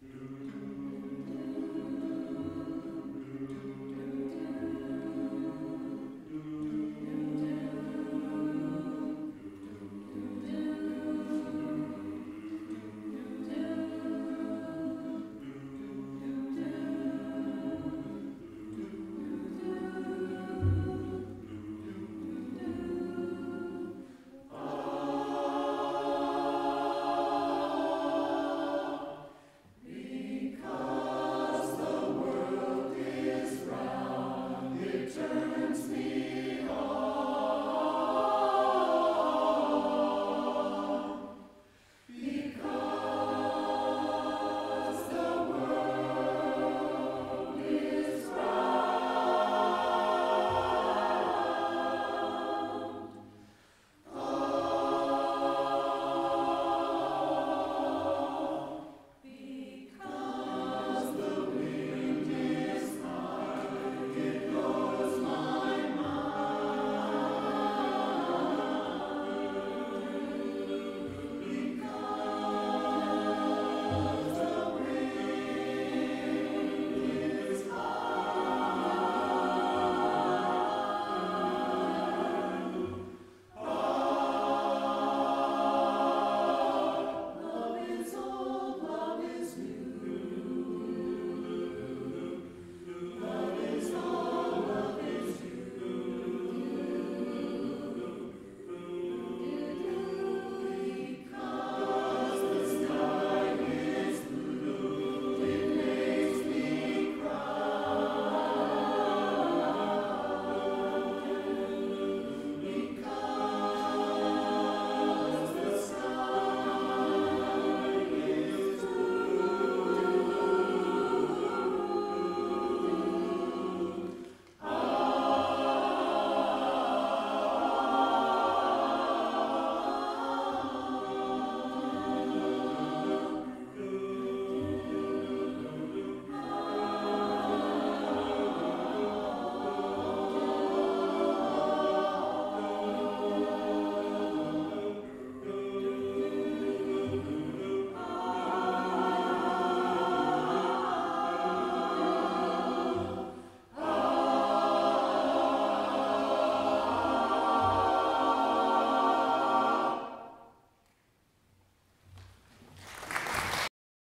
Do,